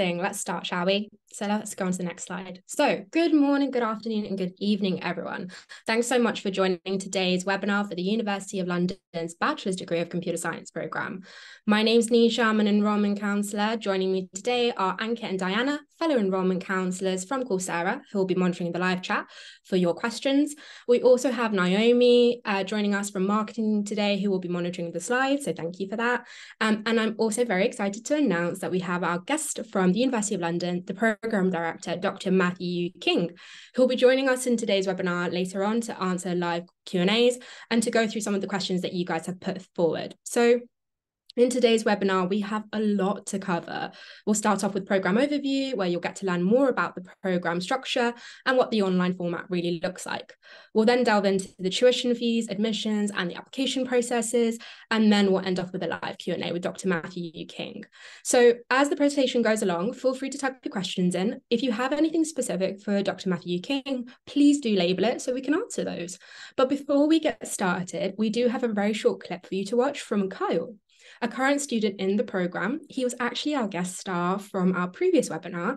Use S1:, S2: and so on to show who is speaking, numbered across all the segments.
S1: Amazing. Let's start, shall we? So let's go on to the next slide. So, good morning, good afternoon, and good evening, everyone. Thanks so much for joining today's webinar for the University of London's Bachelor's Degree of Computer Science programme. My name's Nisha, I'm an enrolment counsellor. Joining me today are Ankit and Diana, fellow enrolment counsellors from Coursera, who will be monitoring the live chat for your questions. We also have Naomi uh, joining us from marketing today, who will be monitoring the slides. So, thank you for that. Um, and I'm also very excited to announce that we have our guest from the University of London, the Program Director, Dr. Matthew King, who will be joining us in today's webinar later on to answer live Q&As and to go through some of the questions that you guys have put forward. So in today's webinar, we have a lot to cover. We'll start off with program overview, where you'll get to learn more about the program structure and what the online format really looks like. We'll then delve into the tuition fees, admissions, and the application processes, and then we'll end off with a live Q&A with Dr. Matthew King. So as the presentation goes along, feel free to type your questions in. If you have anything specific for Dr. Matthew King, please do label it so we can answer those. But before we get started, we do have a very short clip for you to watch from Kyle a current student in the program. He was actually our guest star from our previous webinar.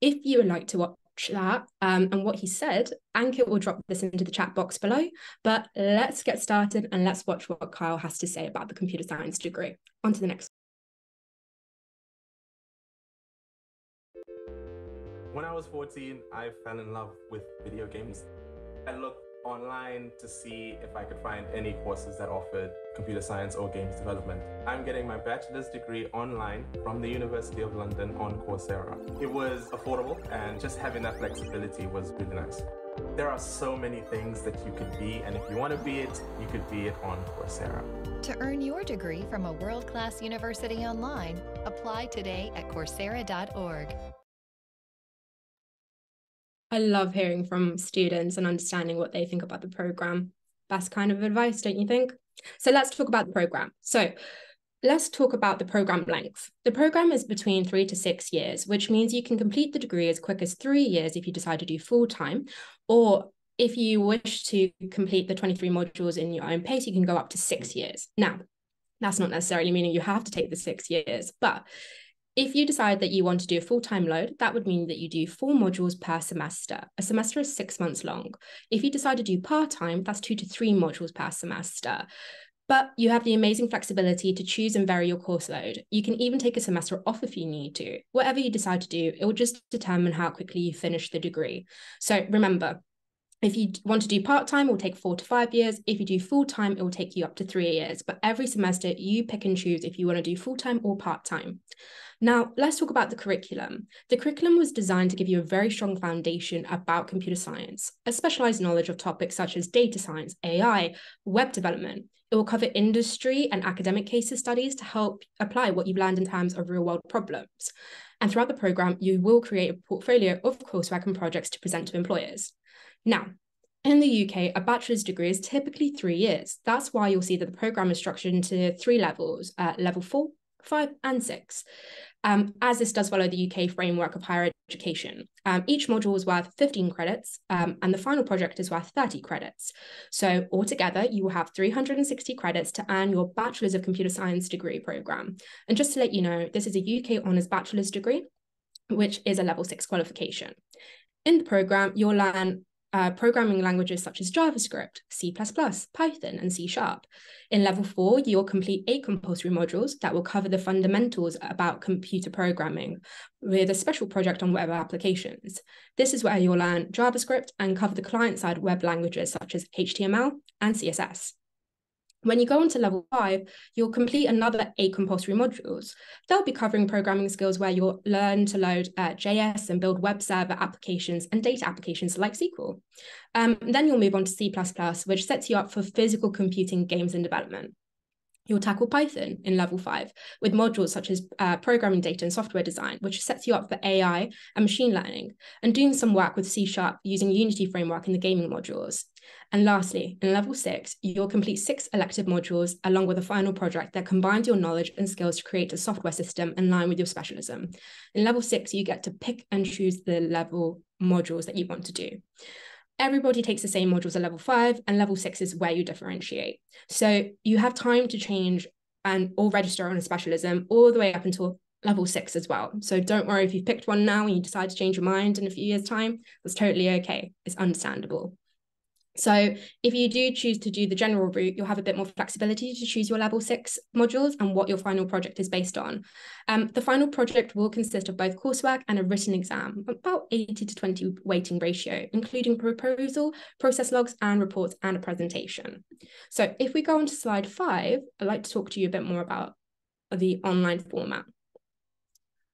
S1: If you would like to watch that um, and what he said, Ankit will drop this into the chat box below. But let's get started and let's watch what Kyle has to say about the computer science degree. On to the next.
S2: When I was 14, I fell in love with video games. I looked online to see if I could find any courses that offered computer science or games development. I'm getting my bachelor's degree online from the University of London on Coursera. It was affordable and just having that flexibility was really nice. There are so many things that you could be, and if you want to be it, you could be it on Coursera.
S3: To earn your degree from a world class university online, apply today at Coursera.org.
S1: I love hearing from students and understanding what they think about the program. Best kind of advice, don't you think? So let's talk about the program. So let's talk about the program length. The program is between three to six years, which means you can complete the degree as quick as three years if you decide to do full time, or if you wish to complete the 23 modules in your own pace, you can go up to six years. Now, that's not necessarily meaning you have to take the six years, but if you decide that you want to do a full-time load, that would mean that you do four modules per semester. A semester is six months long. If you decide to do part-time, that's two to three modules per semester. But you have the amazing flexibility to choose and vary your course load. You can even take a semester off if you need to. Whatever you decide to do, it will just determine how quickly you finish the degree. So remember, if you want to do part time, it will take four to five years. If you do full time, it will take you up to three years. But every semester, you pick and choose if you want to do full time or part time. Now, let's talk about the curriculum. The curriculum was designed to give you a very strong foundation about computer science, a specialized knowledge of topics such as data science, AI, web development. It will cover industry and academic case studies to help apply what you've learned in terms of real world problems. And throughout the program, you will create a portfolio of coursework and projects to present to employers. Now, in the UK, a bachelor's degree is typically three years. That's why you'll see that the program is structured into three levels uh, level four, five, and six um, as this does follow the UK framework of higher education. Um, each module is worth 15 credits, um, and the final project is worth 30 credits. So altogether, you will have 360 credits to earn your Bachelor's of Computer Science degree program. And just to let you know, this is a UK honours bachelor's degree, which is a level six qualification. In the program, you'll learn uh, programming languages such as JavaScript, C++, Python, and C Sharp. In level four, you'll complete eight compulsory modules that will cover the fundamentals about computer programming with a special project on web applications. This is where you'll learn JavaScript and cover the client-side web languages such as HTML and CSS. When you go on to level five, you'll complete another eight compulsory modules. They'll be covering programming skills where you'll learn to Node uh, JS and build web server applications and data applications like SQL. Um, then you'll move on to C++, which sets you up for physical computing games and development. You'll tackle Python in level five with modules such as uh, programming data and software design, which sets you up for AI and machine learning, and doing some work with C Sharp using Unity framework in the gaming modules. And lastly, in level six, you'll complete six elective modules along with a final project that combines your knowledge and skills to create a software system in line with your specialism. In level six, you get to pick and choose the level modules that you want to do everybody takes the same modules at level five, and level six is where you differentiate. So you have time to change and or register on a specialism all the way up until level six as well. So don't worry if you've picked one now and you decide to change your mind in a few years' time, that's totally okay. It's understandable. So if you do choose to do the general route, you'll have a bit more flexibility to choose your level six modules and what your final project is based on. Um, the final project will consist of both coursework and a written exam, about 80 to 20 weighting ratio, including proposal, process logs and reports and a presentation. So if we go on to slide five, I'd like to talk to you a bit more about the online format.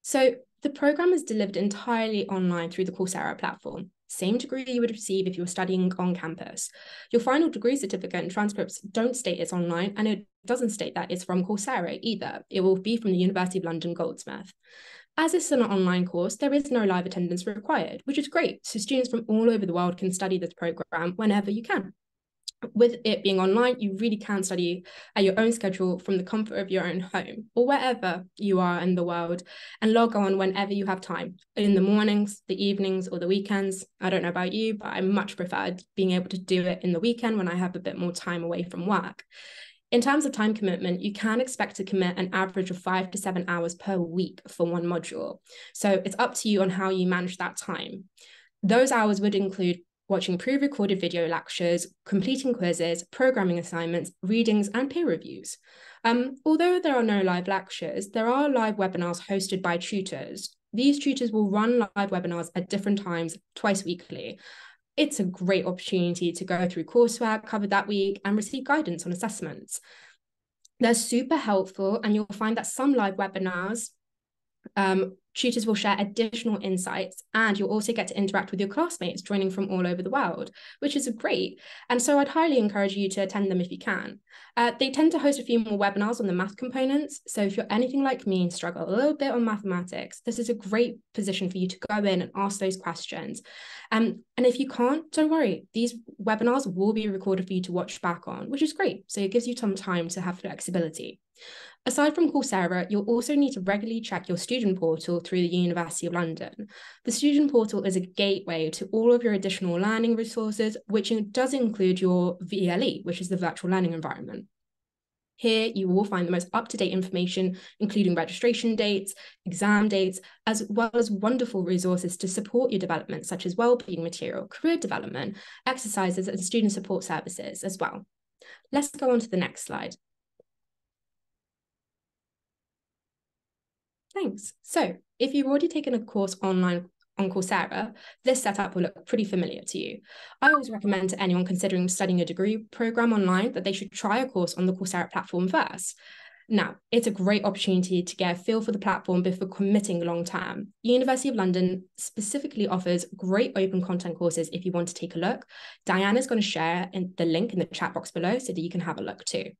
S1: So the program is delivered entirely online through the Coursera platform same degree you would receive if you were studying on campus. Your final degree certificate and transcripts don't state it's online, and it doesn't state that it's from Coursera either. It will be from the University of London Goldsmith. As it's an online course, there is no live attendance required, which is great. So students from all over the world can study this program whenever you can with it being online, you really can study at your own schedule from the comfort of your own home or wherever you are in the world and log on whenever you have time in the mornings, the evenings, or the weekends. I don't know about you, but I much preferred being able to do it in the weekend when I have a bit more time away from work. In terms of time commitment, you can expect to commit an average of five to seven hours per week for one module. So it's up to you on how you manage that time. Those hours would include watching pre-recorded video lectures, completing quizzes, programming assignments, readings, and peer reviews. Um, although there are no live lectures, there are live webinars hosted by tutors. These tutors will run live webinars at different times twice weekly. It's a great opportunity to go through coursework covered that week and receive guidance on assessments. They're super helpful, and you'll find that some live webinars um, tutors will share additional insights and you'll also get to interact with your classmates joining from all over the world, which is great. And so I'd highly encourage you to attend them if you can. Uh, they tend to host a few more webinars on the math components. So if you're anything like me and struggle a little bit on mathematics, this is a great position for you to go in and ask those questions. Um, and if you can't, don't worry, these webinars will be recorded for you to watch back on, which is great. So it gives you some time to have flexibility. Aside from Coursera, you'll also need to regularly check your student portal through the University of London. The student portal is a gateway to all of your additional learning resources, which does include your VLE, which is the virtual learning environment. Here, you will find the most up to date information, including registration dates, exam dates, as well as wonderful resources to support your development, such as well-being material, career development, exercises, and student support services as well. Let's go on to the next slide. Thanks. So if you've already taken a course online on Coursera, this setup will look pretty familiar to you. I always recommend to anyone considering studying a degree program online that they should try a course on the Coursera platform first. Now, it's a great opportunity to get a feel for the platform before committing long term. University of London specifically offers great open content courses if you want to take a look. Diana's going to share the link in the chat box below so that you can have a look too.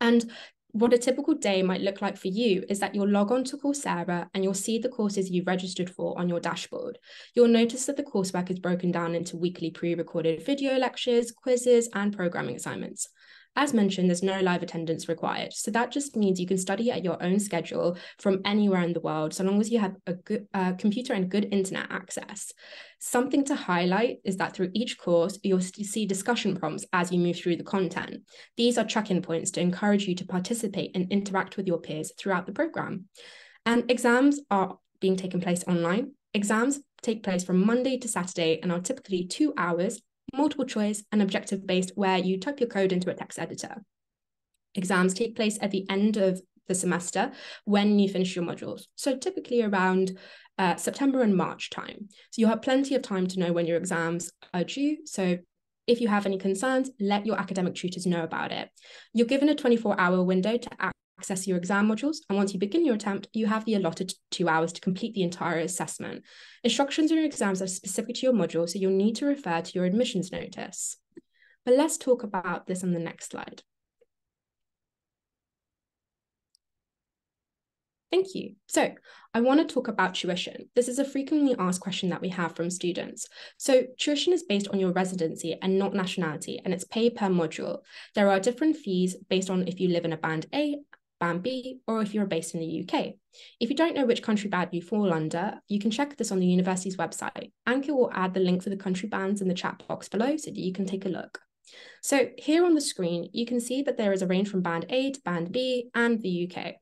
S1: And what a typical day might look like for you is that you'll log on to Coursera and you'll see the courses you've registered for on your dashboard. You'll notice that the coursework is broken down into weekly pre-recorded video lectures, quizzes, and programming assignments. As mentioned, there's no live attendance required. So that just means you can study at your own schedule from anywhere in the world, so long as you have a good uh, computer and good internet access. Something to highlight is that through each course, you'll see discussion prompts as you move through the content. These are check-in points to encourage you to participate and interact with your peers throughout the program. And exams are being taken place online. Exams take place from Monday to Saturday and are typically two hours multiple choice, and objective based, where you type your code into a text editor. Exams take place at the end of the semester when you finish your modules. So typically around uh, September and March time. So you have plenty of time to know when your exams are due. So if you have any concerns, let your academic tutors know about it. You're given a 24 hour window to act access your exam modules, and once you begin your attempt, you have the allotted two hours to complete the entire assessment. Instructions on your exams are specific to your module, so you'll need to refer to your admissions notice. But let's talk about this on the next slide. Thank you. So I want to talk about tuition. This is a frequently asked question that we have from students. So tuition is based on your residency and not nationality, and it's paid per module. There are different fees based on if you live in a band A Band B, or if you're based in the UK. If you don't know which country band you fall under, you can check this on the university's website. Ankit will add the link for the country bands in the chat box below so that you can take a look. So here on the screen, you can see that there is a range from Band A to Band B and the UK.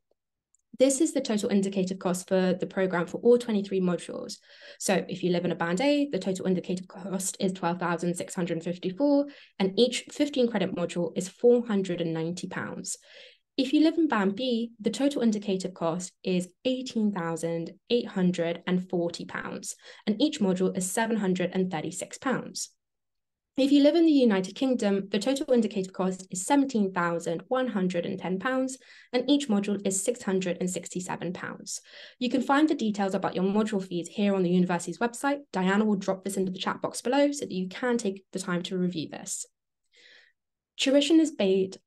S1: This is the total indicative cost for the program for all 23 modules. So if you live in a band A, the total indicative cost is 12,654 and each 15 credit module is 490 pounds. If you live in band B, the total indicative cost is 18,840 pounds and each module is 736 pounds. If you live in the United Kingdom, the total indicative cost is £17,110 and each module is £667. You can find the details about your module fees here on the university's website. Diana will drop this into the chat box below so that you can take the time to review this. Tuition is paid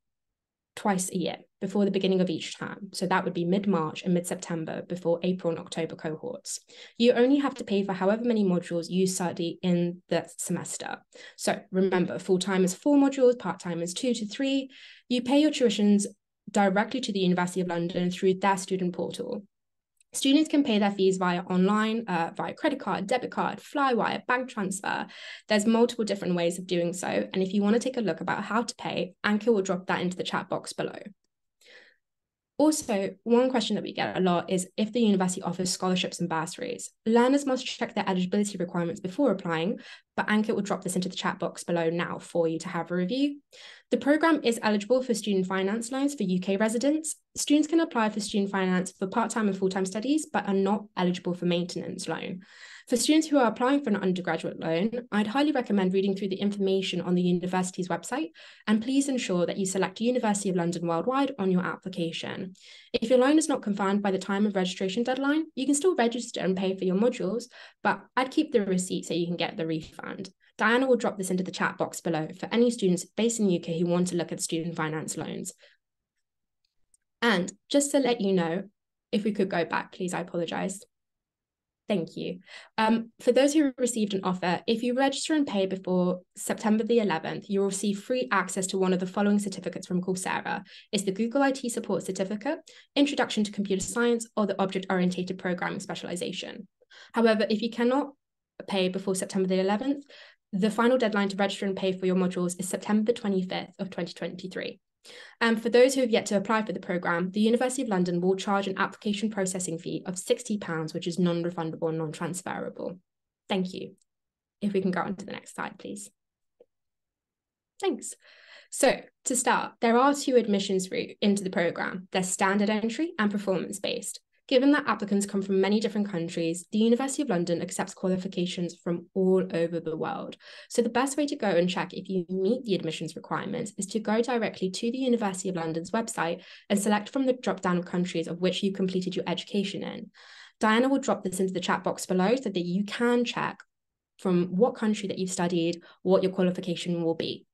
S1: twice a year before the beginning of each term. So that would be mid March and mid September before April and October cohorts. You only have to pay for however many modules you study in the semester. So remember, full time is four modules, part time is two to three. You pay your tuitions directly to the University of London through their student portal. Students can pay their fees via online, uh, via credit card, debit card, flywire, bank transfer. There's multiple different ways of doing so. And if you want to take a look about how to pay, Ankit will drop that into the chat box below. Also, one question that we get a lot is if the university offers scholarships and bursaries. Learners must check their eligibility requirements before applying, but Ankit will drop this into the chat box below now for you to have a review. The program is eligible for student finance loans for UK residents. Students can apply for student finance for part-time and full-time studies, but are not eligible for maintenance loan. For students who are applying for an undergraduate loan, I'd highly recommend reading through the information on the university's website and please ensure that you select University of London Worldwide on your application. If your loan is not confirmed by the time of registration deadline, you can still register and pay for your modules, but I'd keep the receipt so you can get the refund. Diana will drop this into the chat box below for any students based in the UK who want to look at student finance loans. And just to let you know, if we could go back, please, I apologise. Thank you. Um, for those who received an offer, if you register and pay before September the 11th, you'll receive free access to one of the following certificates from Coursera. It's the Google IT Support Certificate, Introduction to Computer Science, or the Object Oriented Programming Specialization. However, if you cannot pay before September the 11th, the final deadline to register and pay for your modules is September 25th of 2023. And for those who have yet to apply for the programme, the University of London will charge an application processing fee of £60, which is non-refundable and non-transferable. Thank you. If we can go on to the next slide, please. Thanks. So to start, there are two admissions routes into the programme. They're standard entry and performance-based. Given that applicants come from many different countries, the University of London accepts qualifications from all over the world. So the best way to go and check if you meet the admissions requirements is to go directly to the University of London's website and select from the drop-down of countries of which you completed your education in. Diana will drop this into the chat box below so that you can check from what country that you've studied, what your qualification will be.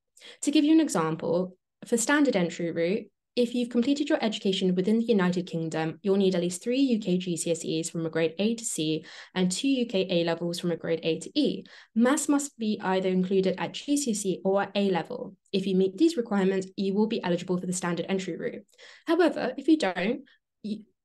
S1: To give you an example, for standard entry route, if you've completed your education within the United Kingdom, you'll need at least three UK GCSEs from a grade A to C and two UK A levels from a grade A to E. Maths must be either included at GCSE or A level. If you meet these requirements, you will be eligible for the standard entry route. However, if you don't,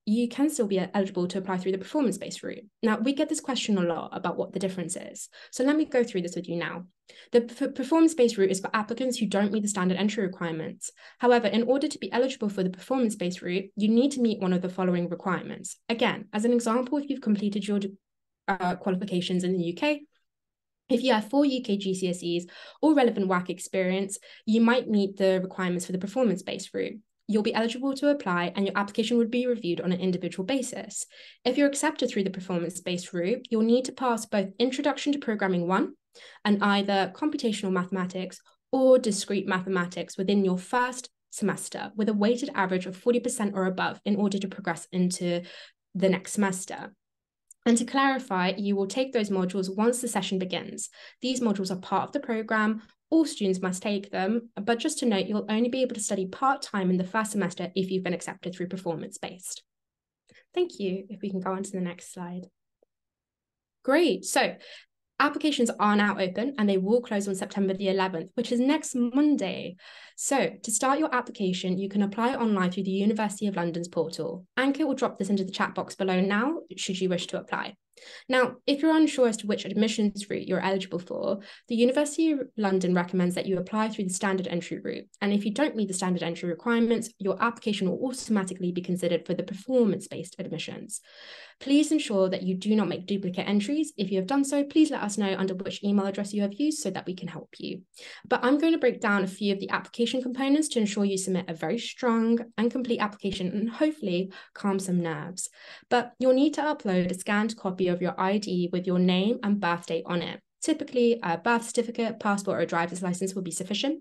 S1: you, can still be eligible to apply through the performance-based route. Now, we get this question a lot about what the difference is. So let me go through this with you now. The performance-based route is for applicants who don't meet the standard entry requirements. However, in order to be eligible for the performance-based route, you need to meet one of the following requirements. Again, as an example, if you've completed your uh, qualifications in the UK, if you have four UK GCSEs or relevant work experience, you might meet the requirements for the performance-based route you'll be eligible to apply and your application would be reviewed on an individual basis. If you're accepted through the performance-based route, you'll need to pass both Introduction to Programming 1 and either computational mathematics or discrete mathematics within your first semester with a weighted average of 40% or above in order to progress into the next semester. And to clarify, you will take those modules once the session begins. These modules are part of the program all students must take them, but just to note, you'll only be able to study part-time in the first semester if you've been accepted through performance-based. Thank you. If we can go on to the next slide. Great. So applications are now open and they will close on September the 11th, which is next Monday. So to start your application, you can apply online through the University of London's portal. Ankit will drop this into the chat box below now, should you wish to apply. Now, if you're unsure as to which admissions route you're eligible for, the University of London recommends that you apply through the standard entry route. And if you don't meet the standard entry requirements, your application will automatically be considered for the performance based admissions. Please ensure that you do not make duplicate entries. If you have done so, please let us know under which email address you have used so that we can help you. But I'm going to break down a few of the application components to ensure you submit a very strong and complete application and hopefully calm some nerves. But you'll need to upload a scanned copy of your ID with your name and birth date on it. Typically, a birth certificate, passport, or driver's license will be sufficient.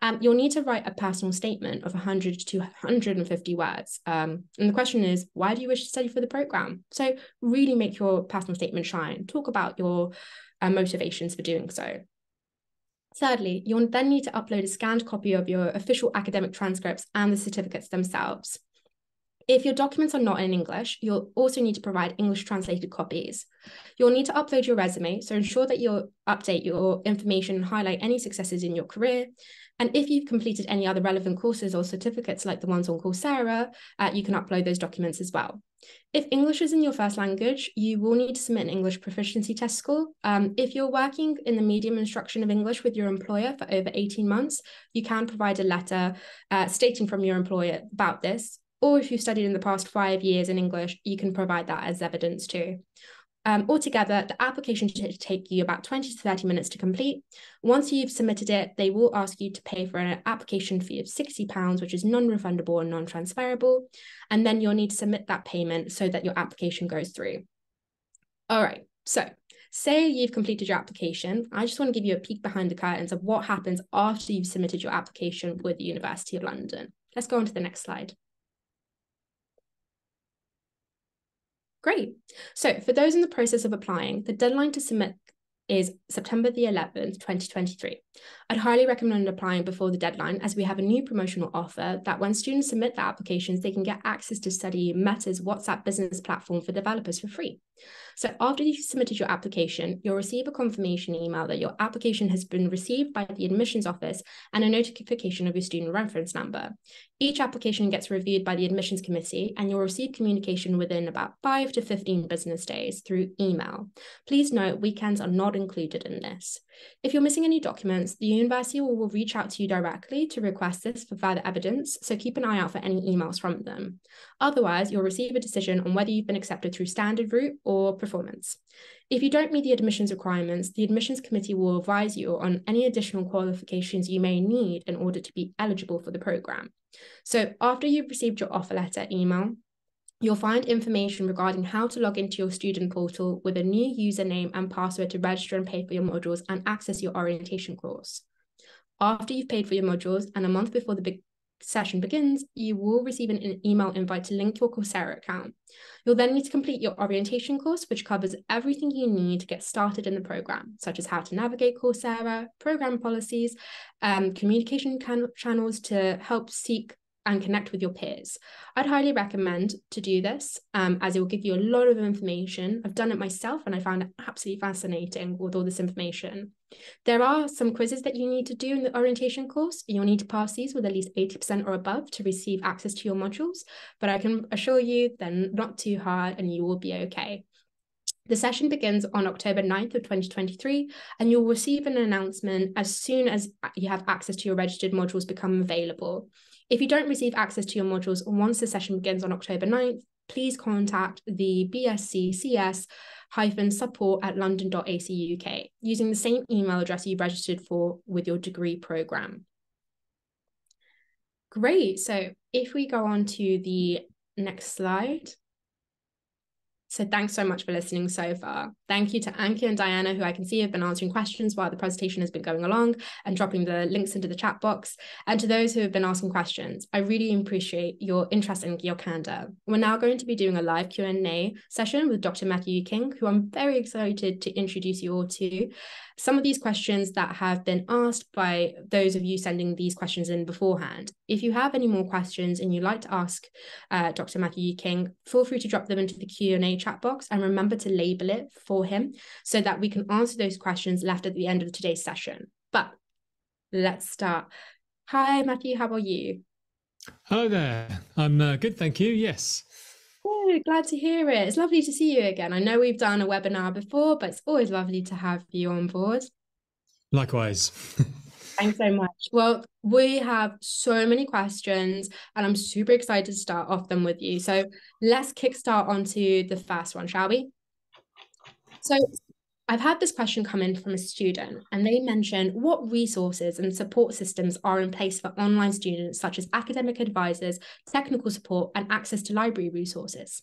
S1: Um, you'll need to write a personal statement of 100 to 150 words. Um, and the question is, why do you wish to study for the program? So, really make your personal statement shine. Talk about your uh, motivations for doing so. Thirdly, you'll then need to upload a scanned copy of your official academic transcripts and the certificates themselves. If your documents are not in English, you'll also need to provide English translated copies. You'll need to upload your resume, so ensure that you'll update your information and highlight any successes in your career. And if you've completed any other relevant courses or certificates like the ones on Coursera, uh, you can upload those documents as well. If English isn't your first language, you will need to submit an English proficiency test score. Um, if you're working in the medium instruction of English with your employer for over 18 months, you can provide a letter uh, stating from your employer about this or if you've studied in the past five years in English, you can provide that as evidence too. Um, altogether, the application should take you about 20 to 30 minutes to complete. Once you've submitted it, they will ask you to pay for an application fee of £60, which is non-refundable and non-transferable. And then you'll need to submit that payment so that your application goes through. All right, so say you've completed your application. I just want to give you a peek behind the curtains of what happens after you've submitted your application with the University of London. Let's go on to the next slide. Great. So for those in the process of applying, the deadline to submit is September the 11th, 2023. I'd highly recommend applying before the deadline as we have a new promotional offer that when students submit their applications, they can get access to study Meta's WhatsApp business platform for developers for free. So after you've submitted your application, you'll receive a confirmation email that your application has been received by the admissions office and a notification of your student reference number. Each application gets reviewed by the admissions committee and you'll receive communication within about 5 to 15 business days through email. Please note weekends are not included in this. If you're missing any documents, the university will, reach out to you directly to request this for further evidence, so keep an eye out for any emails from them. Otherwise, you'll receive a decision on whether you've been accepted through standard route or performance. If you don't meet the admissions requirements, the admissions committee will advise you on any additional qualifications you may need in order to be eligible for the program. So after you've received your offer letter email, You'll find information regarding how to log into your student portal with a new username and password to register and pay for your modules and access your orientation course. After you've paid for your modules and a month before the big session begins, you will receive an email invite to link your Coursera account. You'll then need to complete your orientation course, which covers everything you need to get started in the program, such as how to navigate Coursera, program policies, um, communication can- channels to help seek and connect with your peers. I'd highly recommend to do this um, as it will give you a lot of information. I've done it myself and I found it absolutely fascinating with all this information. There are some quizzes that you need to do in the orientation course. You'll need to pass these with at least 80% or above to receive access to your modules, but I can assure you they're not too hard and you will be okay. The session begins on October 9th of 2023, and you'll receive an announcement as soon as you have access to your registered modules become available. If you don't receive access to your modules once the session begins on October 9th, please contact the BSc CS hyphen support at london.ac.uk using the same email address you registered for with your degree program. Great. So if we go on to the next slide. So thanks so much for listening so far. Thank you to Ankit and Diana, who I can see have been answering questions while the presentation has been going along and dropping the links into the chat box. And to those who have been asking questions, I really appreciate your interest and your candor. We're now going to be doing a live Q&A session with Dr. Matthew King, who I'm very excited to introduce you all to some of these questions that have been asked by those of you sending these questions in beforehand. If you have any more questions and you'd like to ask uh, Dr. Matthew King, feel free to drop them into the Q&A chat box and remember to label it for him so that we can answer those questions left at the end of today's session. But let's start. Hi, Matthew, how are you?
S4: Hello there. I'm uh, good, thank you. Yes.
S1: Good, glad to hear it. It's lovely to see you again. I know we've done a webinar before, but it's always lovely to have you on board.
S4: Likewise.
S1: Thanks so much. Well, we have so many questions, and I'm super excited to start off them with you. So let's kickstart onto the first one, shall we? So I've had this question come in from a student, and they mentioned what resources and support systems are in place for online students, such as academic advisors, technical support, and access to library resources.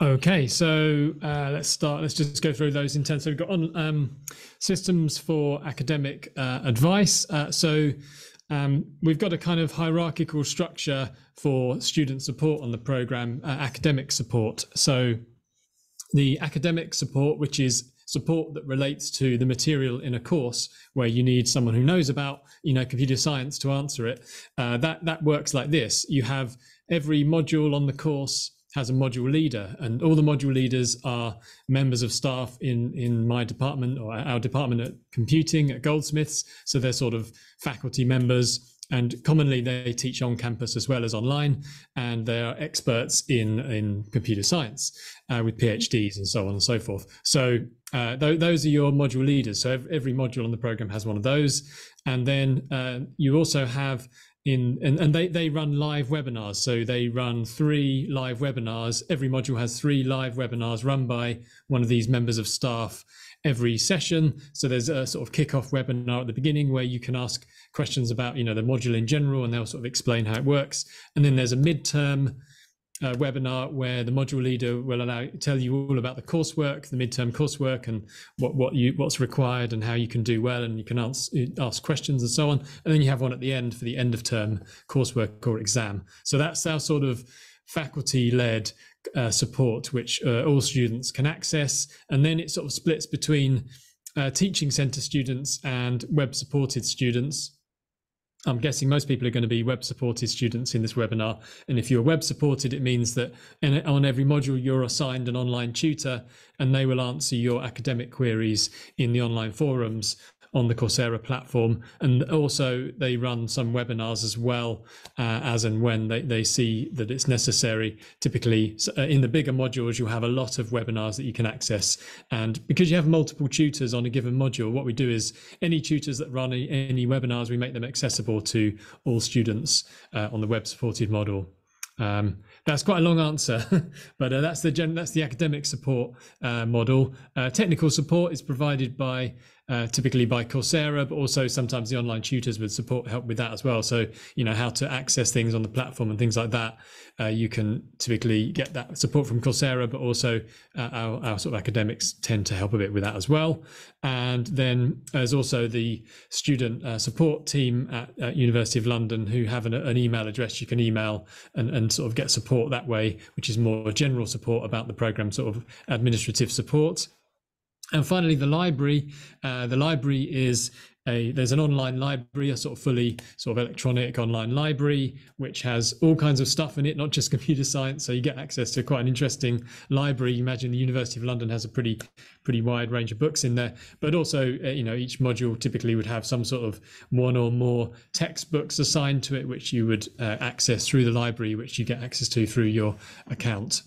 S4: Okay, so uh, let's start. Let's just go through those in turn. So we've got on um, systems for academic uh, advice. Uh, so um, we've got a kind of hierarchical structure for student support on the program, uh, academic support. So the academic support, which is support that relates to the material in a course where you need someone who knows about you know computer science to answer it uh, that that works like this you have every module on the course has a module leader, and all the module leaders are members of staff in in my department or our department at computing at Goldsmiths. So they're sort of faculty members, and commonly they teach on campus as well as online, and they are experts in in computer science uh, with PhDs and so on and so forth. So uh, th- those are your module leaders. So every module on the program has one of those, and then uh, you also have in and, and they, they run live webinars so they run three live webinars every module has three live webinars run by one of these members of staff every session so there's a sort of kickoff webinar at the beginning where you can ask questions about you know the module in general and they'll sort of explain how it works and then there's a midterm uh, webinar where the module leader will allow tell you all about the coursework, the midterm coursework, and what what you what's required and how you can do well, and you can ask ask questions and so on. And then you have one at the end for the end of term coursework or exam. So that's our sort of faculty led uh, support, which uh, all students can access, and then it sort of splits between uh, teaching center students and web supported students I'm guessing most people are going to be web supported students in this webinar. And if you're web supported, it means that on every module, you're assigned an online tutor and they will answer your academic queries in the online forums on the Coursera platform. And also, they run some webinars as well, uh, as and when they, they see that it's necessary. Typically, uh, in the bigger modules, you'll have a lot of webinars that you can access. And because you have multiple tutors on a given module, what we do is any tutors that run any, webinars, we make them accessible to all students uh, on the web supported model. Um, that's quite a long answer, but uh, that's the gen- that's the academic support uh, model. Uh, technical support is provided by uh, typically by Coursera, but also sometimes the online tutors would support help with that as well. So you know how to access things on the platform and things like that. Uh, you can typically get that support from Coursera, but also uh, our, our, sort of academics tend to help a bit with that as well. And then there's also the student uh, support team at, at, University of London who have an, an email address you can email and, and sort of get support that way, which is more general support about the program, sort of administrative support. And finally, the library. Uh, the library is a there's an online library, a sort of fully sort of electronic online library, which has all kinds of stuff in it, not just computer science. So you get access to quite an interesting library. You imagine the University of London has a pretty pretty wide range of books in there, but also uh, you know each module typically would have some sort of one or more textbooks assigned to it, which you would uh, access through the library, which you get access to through your account.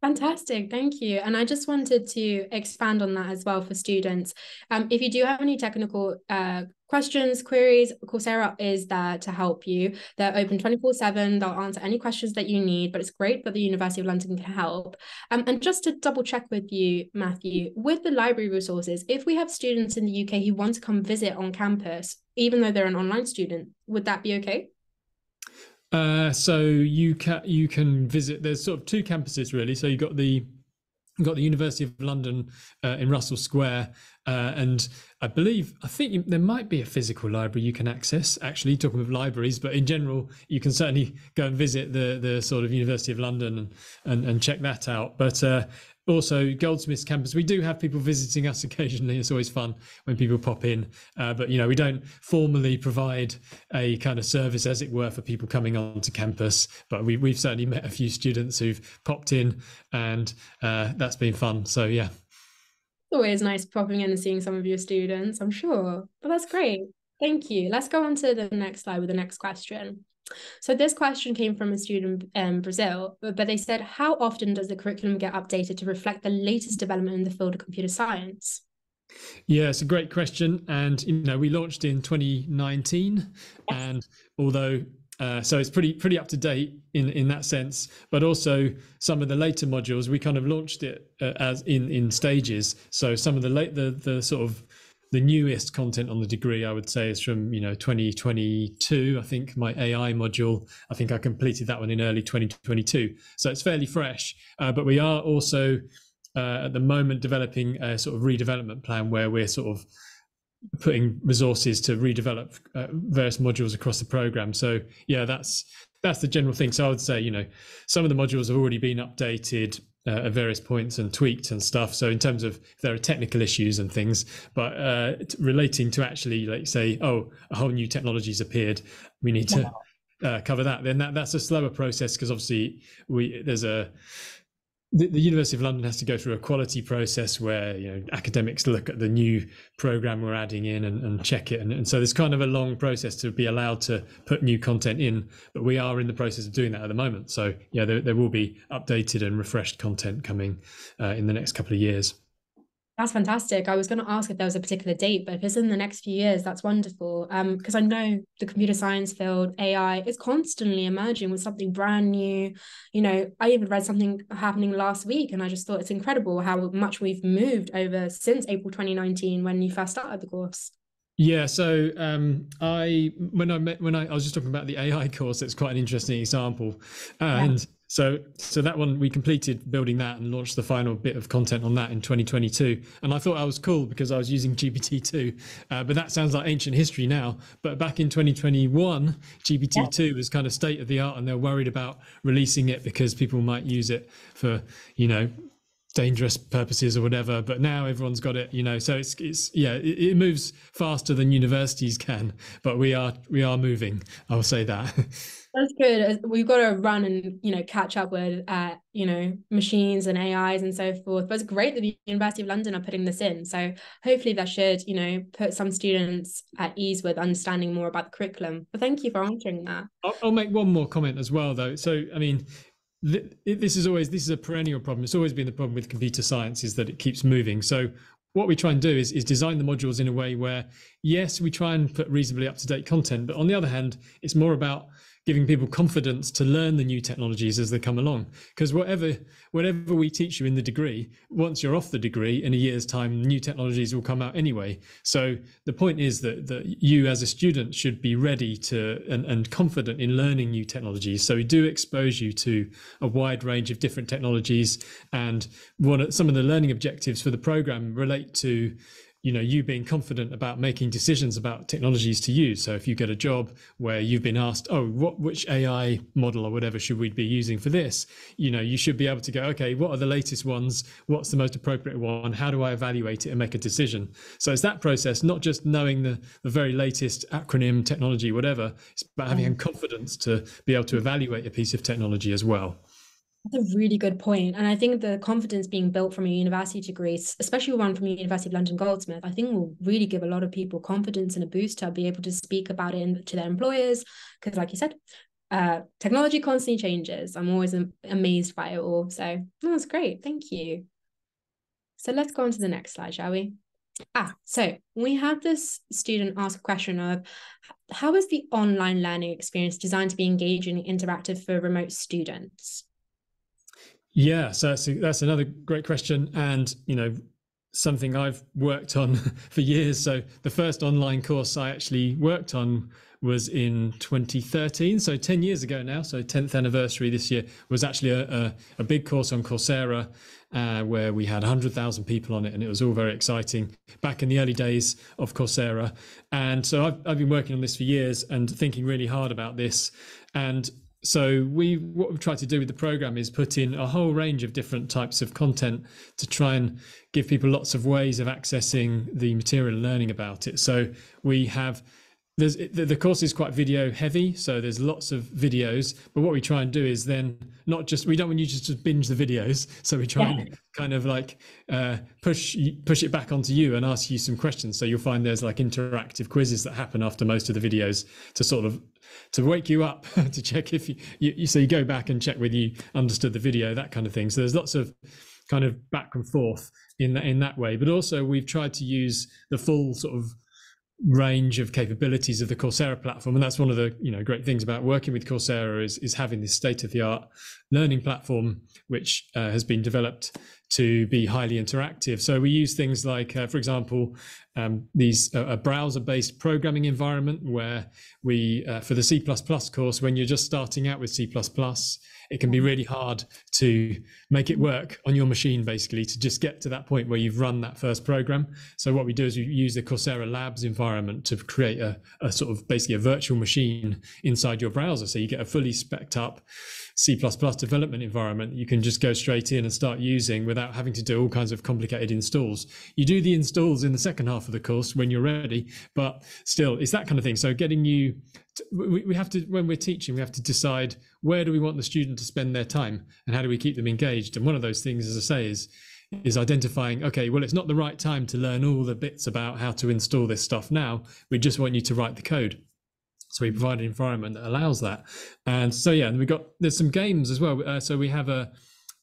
S1: Fantastic, thank you. And I just wanted to expand on that as well for students. Um, if you do have any technical uh, questions, queries, Coursera is there to help you. They're open 24 7. They'll answer any questions that you need, but it's great that the University of London can help. Um, and just to double check with you, Matthew, with the library resources, if we have students in the UK who want to come visit on campus, even though they're an online student, would that be okay?
S4: Uh, so you can you can visit. There's sort of two campuses really. So you got the you got the University of London uh, in Russell Square, uh, and I believe I think you, there might be a physical library you can access. Actually, talking of libraries, but in general, you can certainly go and visit the the sort of University of London and and, and check that out. But uh, also Goldsmiths campus. We do have people visiting us occasionally. It's always fun when people pop in, uh, but you know we don't formally provide a kind of service, as it were, for people coming onto campus. But we, we've certainly met a few students who've popped in, and uh, that's been fun. So yeah,
S1: always nice popping in and seeing some of your students. I'm sure, but that's great. Thank you. Let's go on to the next slide with the next question. So this question came from a student in Brazil, but they said, how often does the curriculum get updated to reflect the latest development in the field of computer science?
S4: Yeah, it's a great question, and you know we launched in 2019, yes. and although uh, so it's pretty pretty up to date in in that sense, but also some of the later modules we kind of launched it uh, as in in stages. So some of the late the the sort of the newest content on the degree I would say is from you know 2022 I think my AI module. I think I completed that one in early 2022 so it's fairly fresh uh, but we are also uh, at the moment developing a sort of redevelopment plan where we're sort of putting resources to redevelop uh, various modules across the program. So yeah that's that's the general thing so I would say you know some of the modules have already been updated uh, at various points and tweaked and stuff. So in terms of there are technical issues and things, but uh, relating to actually like say, oh, a whole new technology's appeared, we need to uh, cover that. Then that that's a slower process because obviously we there's a the, the, University of London has to go through a quality process where you know academics look at the new program we're adding in and, and check it, and, and, so there's kind of a long process to be allowed to put new content in. But we are in the process of doing that at the moment. So yeah, there, there will be updated and refreshed content coming uh, in the next couple of years.
S1: That's fantastic. I was going to ask if there was a particular date, but if it's in the next few years, that's wonderful. Um, because I know the computer science field, AI, is constantly emerging with something brand new. You know, I even read something happening last week, and I just thought it's incredible how much we've moved over since April 2019 when you first started the course.
S4: Yeah, so um, I when I met when I, I was just talking about the AI course, it's quite an interesting example, and so, so that one we completed building that and launched the final bit of content on that in 2022. And I thought I was cool because I was using GPT-2, uh, but that sounds like ancient history now. But back in 2021, GPT-2 was kind of state of the art, and they're worried about releasing it because people might use it for, you know, dangerous purposes or whatever but now everyone's got it you know so it's it's yeah it, it, moves faster than universities can but we are we are moving i'll say that
S1: that's good. We've got to run and you know catch up with uh you know machines and ais and so forth. But it's great that the university of london are putting this in. So hopefully that should you know put some students at ease with understanding more about the curriculum. But thank you for answering that.
S4: I'll, I'll make one more comment as well though. So i mean this is always this is a perennial problem. It's always been the problem with computer science is that it keeps moving. So what we try and do is, is design the modules in a way where yes we try and put reasonably up to date content but on the other hand it's more about giving people confidence to learn the new technologies as they come along. Because whatever whatever we teach you in the degree, once you're off the degree in a year's time, new technologies will come out anyway. So the point is that that you as a student should be ready to and, and confident in learning new technologies. So we do expose you to a wide range of different technologies, and one some of the learning objectives for the program relate to you know you being confident about making decisions about technologies to use. So if you get a job where you've been asked oh what which ai model or whatever should we be using for this? You know you should be able to go okay what are the latest ones? What's the most appropriate one? How do i evaluate it and make a decision? So it's that process not just knowing the, the very latest acronym technology whatever. It's about having mm. confidence to be able to evaluate a piece of technology as well
S1: that's a really good point. And I think the confidence being built from a university degree, especially one from the University of London Goldsmith, I think will really give a lot of people confidence and a boost to be able to speak about it in, to their employers. Because, like you said, uh, technology constantly changes. I'm always amazed by it all. So that's great. Thank you. So let's go on to the next slide, shall we? Ah, so we had this student ask a question of how is the online learning experience designed to be engaging and interactive for remote students?
S4: Yeah, so that's, that's another great question, and you know something I've worked on for years. So the first online course I actually worked on was in 2013, so 10 years ago now. So 10th anniversary this year was actually a, a, a big course on Coursera uh, where we had 100,000 people on it, and it was all very exciting back in the early days of Coursera. And so I've, I've been working on this for years and thinking really hard about this. And so we what we've tried to do with the program is put in a whole range of different types of content to try and give people lots of ways of accessing the material and learning about it so we have there's the course is quite video heavy so there's lots of videos but what we try and do is then not just we don't want you just to binge the videos so we try yeah. and kind of like uh, push push it back onto you and ask you some questions so you'll find there's like interactive quizzes that happen after most of the videos to sort of to wake you up to check if you, you, so you go back and check whether you understood the video that kind of thing. So there's lots of kind of back and forth in that in that way. But also we've tried to use the full sort of range of capabilities of the Coursera platform. And that's one of the you know great things about working with Coursera is is having this state of the art learning platform which uh, has been developed to be highly interactive. So we use things like uh, for example um, these uh, a browser based programming environment where we uh, for the C++ course when you're just starting out with C++ it can be really hard to make it work on your machine basically to just get to that point where you've run that first program so what we do is we use the coursera labs environment to create a, a sort of basically a virtual machine inside your browser so you get a fully spec'd up C++ development environment you can just go straight in and start using without having to do all kinds of complicated installs. You do the installs in the second half of the course when you're ready, but still, it's that kind of thing. So getting you, we, we have to, when we're teaching, we have to decide where do we want the student to spend their time and how do we keep them engaged. And one of those things, as I say, is is identifying okay well it's not the right time to learn all the bits about how to install this stuff now we just want you to write the code so we provide an environment that allows that. And so yeah, and we got there's some games as well. Uh, so we have a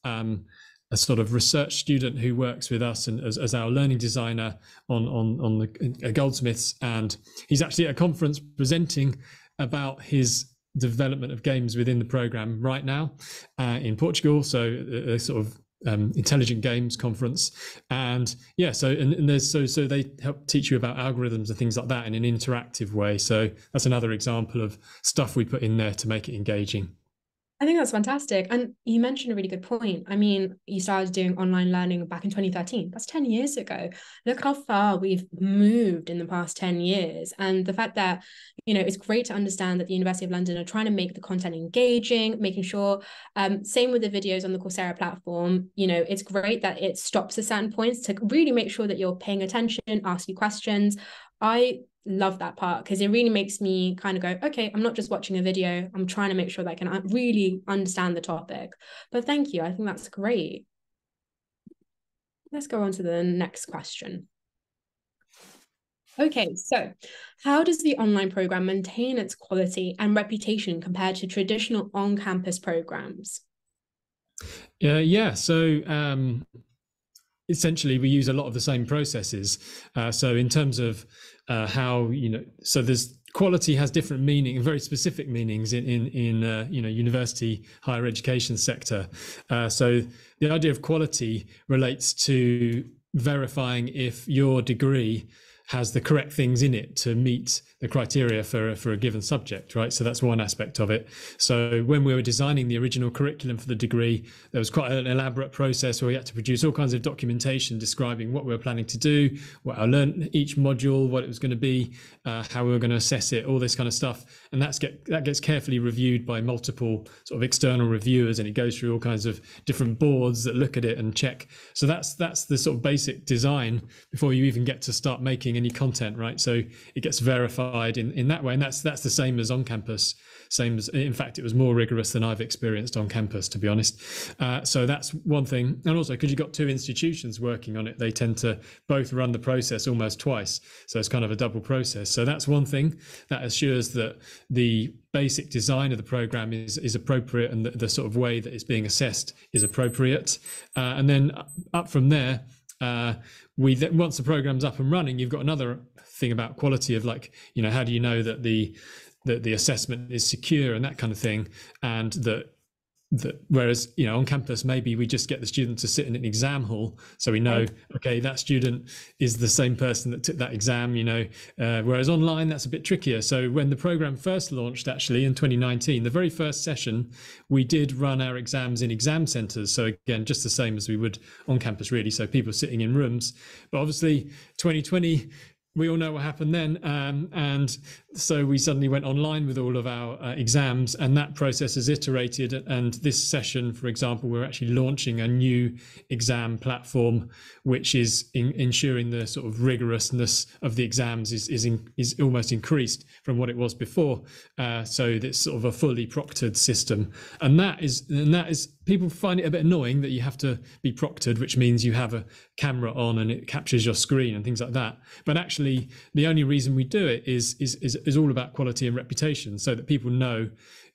S4: um, a sort of research student who works with us and as, as our learning designer on on on the uh, Goldsmiths, and he's actually at a conference presenting about his development of games within the program right now uh, in Portugal. So a, a sort of um, intelligent games conference. And yeah so and, and, there's so so they help teach you about algorithms and things like that in an interactive way. So that's another example of stuff we put in there to make it engaging
S1: I think that's fantastic. And you mentioned a really good point. I mean, you started doing online learning back in 2013. That's 10 years ago. Look how far we've moved in the past 10 years. And the fact that, you know, it's great to understand that the University of London are trying to make the content engaging, making sure, um, same with the videos on the Coursera platform, you know, it's great that it stops at certain points to really make sure that you're paying attention, ask you questions. I love that part because it really makes me kind of go, okay, I'm not just watching a video, I'm trying to make sure that I can really understand the topic. But thank you. I think that's great. Let's go on to the next question. Okay, so how does the online program maintain its quality and reputation compared to traditional on campus programs?
S4: Uh, yeah, so um, essentially we use a lot of the same processes. Uh, so in terms of uh, how you know, so there's quality has different meaning, very specific meanings in in in uh, you know university higher education sector. Uh, so the idea of quality relates to verifying if your degree has the correct things in it to meet the criteria for for a given subject, right? So that's one aspect of it. So when we were designing the original curriculum for the degree, there was quite an elaborate process where we had to produce all kinds of documentation describing what we were planning to do, what I learned each module, what it was going to be, uh, how we were going to assess it, all this kind of stuff, and that's get that gets carefully reviewed by multiple sort of external reviewers, and it goes through all kinds of different boards that look at it and check. So that's that's the sort of basic design before you even get to start making any content, right? So it gets verified in, in that way. And that's that's the same as on campus. Same as in fact, it was more rigorous than I've experienced on campus, to be honest. Uh, so that's one thing. And also because you've got two institutions working on it, they tend to both run the process almost twice. So it's kind of a double process. So that's one thing that assures that the basic design of the program is is appropriate and the, the sort of way that it's being assessed is appropriate. Uh, and then up from there, uh, we then, once the program's up and running, you've got another thing about quality of like you know how do you know that the that the assessment is secure and that kind of thing and that that whereas you know on campus maybe we just get the student to sit in an exam hall so we know okay that student is the same person that took that exam you know uh, whereas online that's a bit trickier. So when the program first launched actually in 2019 the very first session we did run our exams in exam centers. So again just the same as we would on campus really. So people sitting in rooms. But obviously 2020 we all know what happened then. Um, and so we suddenly went online with all of our uh, exams, and that process has iterated. And this session, for example, we're actually launching a new exam platform, which is in, ensuring the sort of rigorousness of the exams is is, in, is almost increased from what it was before. Uh, so it's sort of a fully proctored system, and that is and that is people find it a bit annoying that you have to be proctored, which means you have a camera on and it captures your screen and things like that. But actually, the only reason we do it is is is, is all about quality and reputation, so that people know,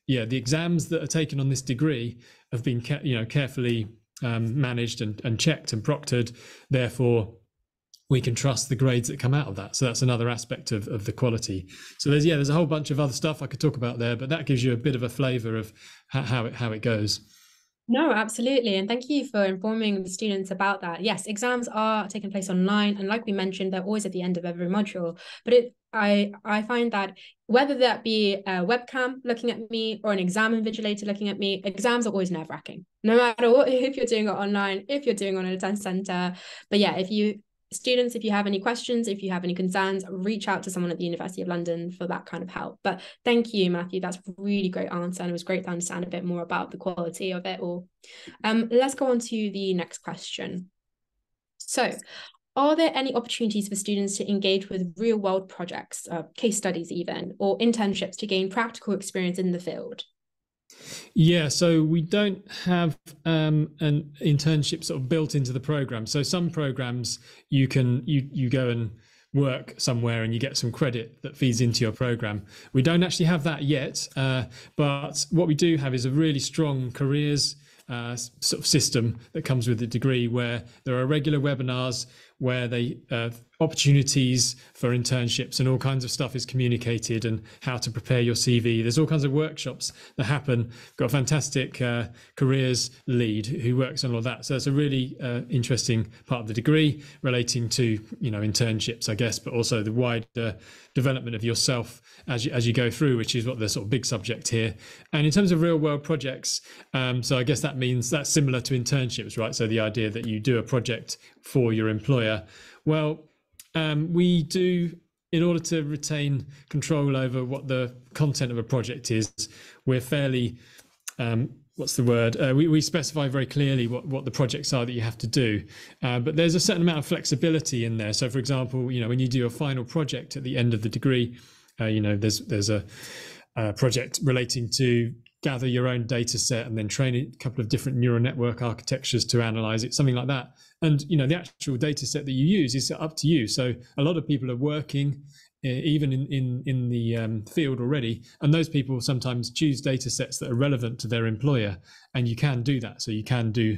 S4: yeah, the exams that are taken on this degree have been you know carefully um, managed and, and checked and proctored. Therefore, we can trust the grades that come out of that. So that's another aspect of, of the quality. So there's yeah, there's a whole bunch of other stuff I could talk about there, but that gives you a bit of a flavour of how, how it how it goes.
S1: No, absolutely. And thank you for informing the students about that. Yes, exams are taking place online. And like we mentioned, they're always at the end of every module. But it I I find that whether that be a webcam looking at me or an exam invigilator looking at me, exams are always nerve-wracking. No matter what if you're doing it online, if you're doing it on a test center. But yeah, if you students, if you have any questions, if you have any concerns, reach out to someone at the University of London for that kind of help. But thank you, Matthew. That's a really great answer. And it was great to understand a bit more about the quality of it all. Um, let's go on to the next question. So, are there any opportunities for students to engage with real world projects, uh, case studies, even, or internships to gain practical experience in the field?
S4: Yeah, so we don't have um, an internship sort of built into the program. So some programs you can you you go and work somewhere and you get some credit that feeds into your program. We don't actually have that yet, uh, but what we do have is a really strong careers uh, sort of system that comes with the degree where there are regular webinars where they uh, opportunities for internships and all kinds of stuff is communicated and how to prepare your CV. There's all kinds of workshops that happen. Got a fantastic uh, careers lead who works on all that. So it's a really uh, interesting part of the degree relating to you know internships, I guess, but also the wider development of yourself as you, as you go through, which is what the sort of big subject here. And in terms of real world projects, um, so I guess that means that's similar to internships, right? So the idea that you do a project for your employer. Well, um, we do in order to retain control over what the content of a project is we're fairly um, what's the word? Uh, we, we specify very clearly what, what the projects are that you have to do. Uh, but there's a certain amount of flexibility in there. So for example you know when you do a final project at the end of the degree uh, you know there's there's a, a project relating to gather your own data set and then train a couple of different neural network architectures to analyze it something like that. And you know the actual data set that you use is up to you. So a lot of people are working uh, even in in, in the um, field already and those people sometimes choose data sets that are relevant to their employer and you can do that. So you can do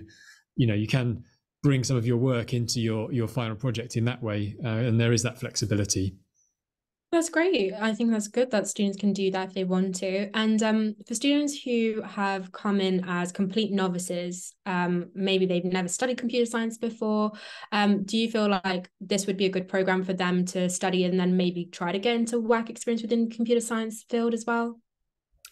S4: you know you can bring some of your work into your your final project in that way uh, and there is that flexibility
S1: that's great. I think that's good that students can do that if they want to. And um, for students who have come in as complete novices, um, maybe they've never studied computer science before, um, do you feel like this would be a good program for them to study and then maybe try to get into work experience within computer science field as well?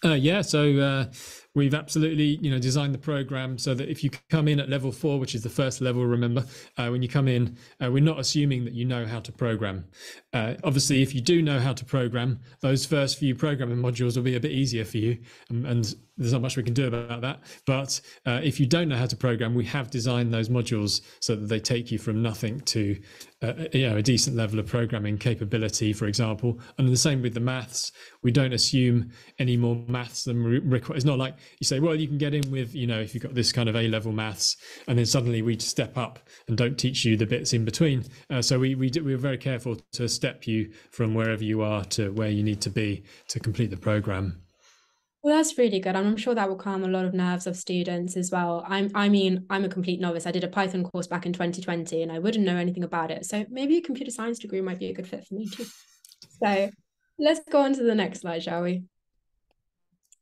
S4: Uh, yeah, so uh, we've absolutely, you know, designed the program so that if you come in at level four, which is the first level, remember, uh, when you come in, uh, we're not assuming that you know how to program. Uh, obviously, if you do know how to program, those first few programming modules will be a bit easier for you, and, and there's not much we can do about that. But uh, if you don't know how to program, we have designed those modules so that they take you from nothing to uh, you know a decent level of programming capability, for example. And the same with the maths. We don't assume any more maths than required. It's not like you say, well, you can get in with you know if you've got this kind of A level maths, and then suddenly we step up and don't teach you the bits in between. Uh, so we we do, we're very careful to step you from wherever you are to where you need to be to complete the program.
S1: Well, that's really good. And I'm sure that will calm a lot of nerves of students as well. I'm, I mean, I'm a complete novice. I did a Python course back in 2020 and I wouldn't know anything about it. So maybe a computer science degree might be a good fit for me too. So let's go on to the next slide, shall we?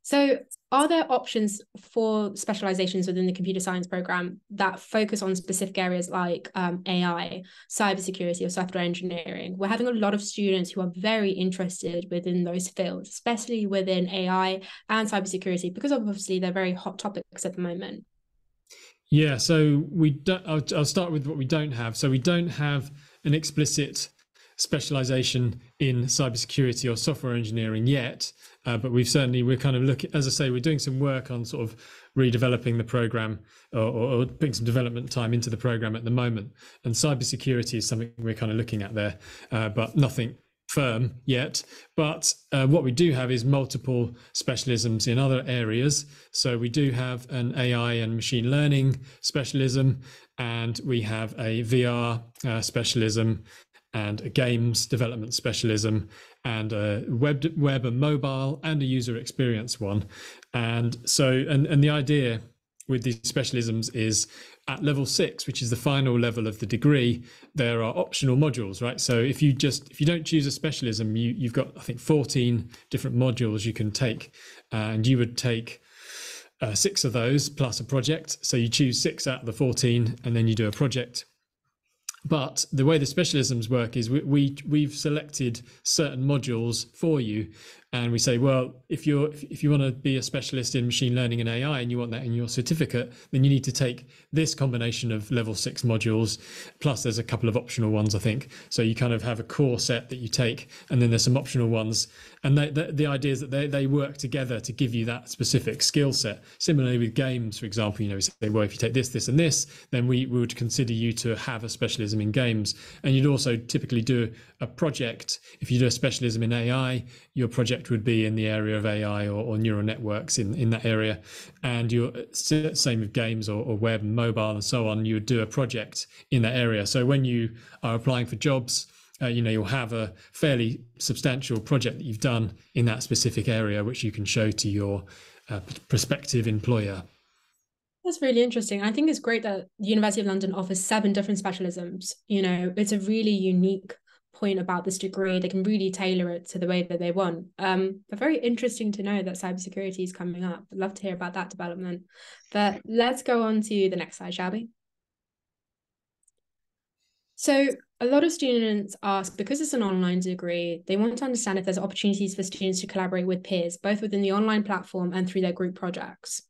S1: So, are there options for specializations within the computer science program that focus on specific areas like um, AI, cybersecurity, or software engineering? We're having a lot of students who are very interested within those fields, especially within AI and cybersecurity, because obviously they're very hot topics at the moment.
S4: Yeah, so we don't. I'll, I'll start with what we don't have. So we don't have an explicit specialization in cybersecurity or software engineering yet. Uh, but we've certainly we're kind of looking, as I say, we're doing some work on sort of redeveloping the program or, or, putting some development time into the program at the moment. And cybersecurity is something we're kind of looking at there, uh, but nothing firm yet, but uh, what we do have is multiple specialisms in other areas. So we do have an AI and machine learning specialism, and we have a VR uh, specialism, and a games development specialism, and a web web and mobile, and a user experience one. And so, and and the idea with these specialisms is at level six, which is the final level of the degree, there are optional modules, right? So if you just if you don't choose a specialism, you you've got I think 14 different modules you can take, uh, and you would take uh, six of those plus a project. So you choose six out of the 14, and then you do a project. But the way the specialisms work is we, we we've selected certain modules for you and we say, well, if you're if you want to be a specialist in machine learning and AI and you want that in your certificate, then you need to take this combination of level six modules. Plus, there's a couple of optional ones, I think. So you kind of have a core set that you take, and then there's some optional ones. And they, the, the idea is that they, they work together to give you that specific skill set. Similarly with games, for example, you know, we say, well, if you take this, this, and this, then we, we would consider you to have a specialism in games. And you'd also typically do a project. If you do a specialism in AI, your project project would be in the area of AI or, or neural networks in, in that area. And you're same with games or, or web mobile and so on, you would do a project in that area. So when you are applying for jobs, uh, you know you'll have a fairly substantial project that you've done in that specific area which you can show to your uh, prospective employer
S1: that's really interesting i think it's great that the university of london offers seven different specialisms you know it's a really unique point about this degree. They can really tailor it to the way that they want. Um, but very interesting to know that cybersecurity is coming up. I'd love to hear about that development. But let's go on to the next slide, shall we? So a lot of students ask, because it's an online degree, they want to understand if there's opportunities for students to collaborate with peers, both within the online platform and through their group projects.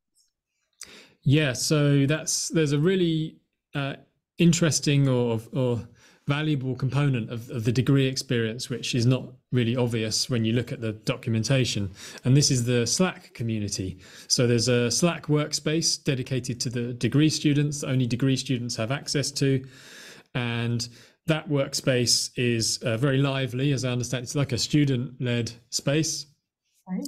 S4: Yeah, so that's there's a really uh, interesting or or valuable component of, of the degree experience, which is not really obvious when you look at the documentation. And this is the Slack community. So there's a Slack workspace dedicated to the degree students, only degree students have access to. And that workspace is uh, very lively, as I understand. It's like a student led space.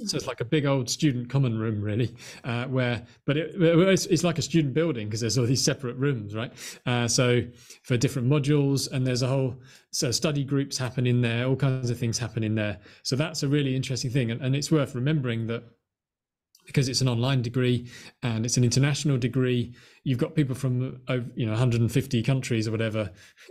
S4: So it's like a big old student common room, really, uh, where, but it, it's, it's, like a student building because there's all these separate rooms, right? Uh, so for different modules, and there's a whole so study groups happen in there, all kinds of things happen in there. So that's a really interesting thing, and, and it's worth remembering that because it's an online degree and it's an international degree you've got people from you know 150 countries or whatever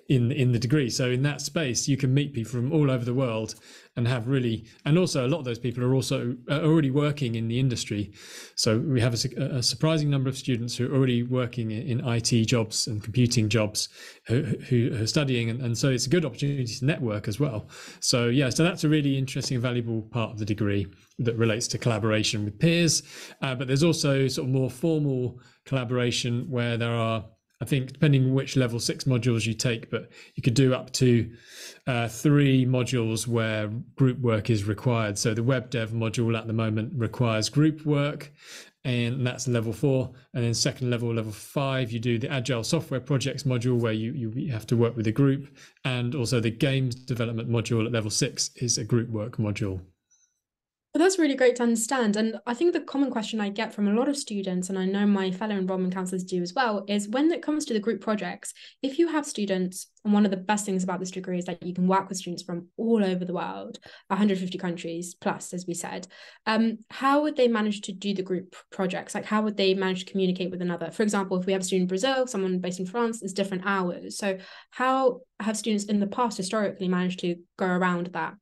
S4: in in the degree. So in that space you can meet people from all over the world and have really and also a lot of those people are also already working in the industry. So we have a, a surprising number of students who are already working in, IT jobs and computing jobs who, who are studying. And, and so it's a good opportunity to network as well. So yeah so that's a really interesting and valuable part of the degree that relates to collaboration with peers. Uh, but there's also sort of more formal collaboration where there are I think depending which level six modules you take, but you could do up to uh, three modules where group work is required. So the web dev module at the moment requires group work, and that's level four. And then second level, level five, you do the agile software projects module where you, you have to work with a group, and also the games development module at level six is a group work module.
S1: Well, that's really great to understand. And I think the common question I get from a lot of students, and I know my fellow enrollment counselors do as well, is when it comes to the group projects, if you have students, and one of the best things about this degree is that you can work with students from all over the world, 150 countries plus, as we said, um, how would they manage to do the group projects? Like, how would they manage to communicate with another? For example, if we have a student in Brazil, someone based in France, there's different hours. So, how have students in the past historically managed to go around that?